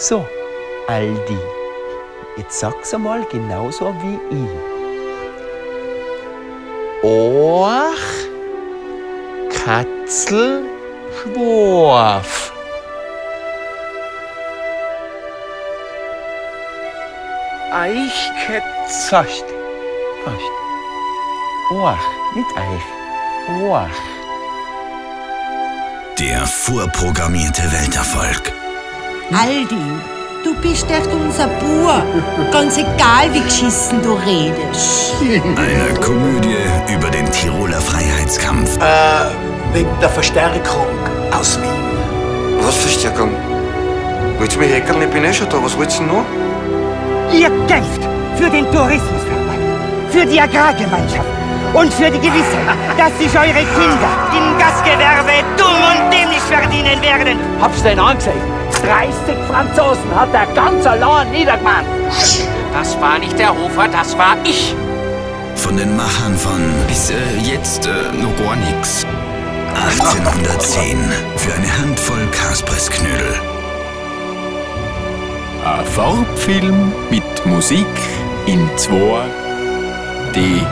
So, Aldi. Jetzt sag's einmal genauso wie ich. Och, Katzel, Schworf. Eichke, Zocht. Zocht. Och, nicht Eich. Och. Der vorprogrammierte Welterfolg. Aldi, du bist echt unser Bur. Ganz egal, wie geschissen du redest. Eine Komödie über den Tiroler Freiheitskampf. Äh, wegen der Verstärkung aus Wien. Was Verstärkung? Willst du mich hackeln? Ich bin eh schon da. Was willst du noch? Ihr kämpft für den Tourismusverband, für die Agrargemeinschaft und für die Gewissheit, dass sich eure Kinder im Gastgewerbe dumm und dämlich verdienen werden. Hab's denn angesehen? 30 Franzosen hat er ganz allein niedergemacht. Das war nicht der Hofer, das war ich. Von den Machern von Bis äh, jetzt äh, noch gar nichts. 1810 für eine Handvoll Kaspressknödel. Ein Farbfilm mit Musik in 2D.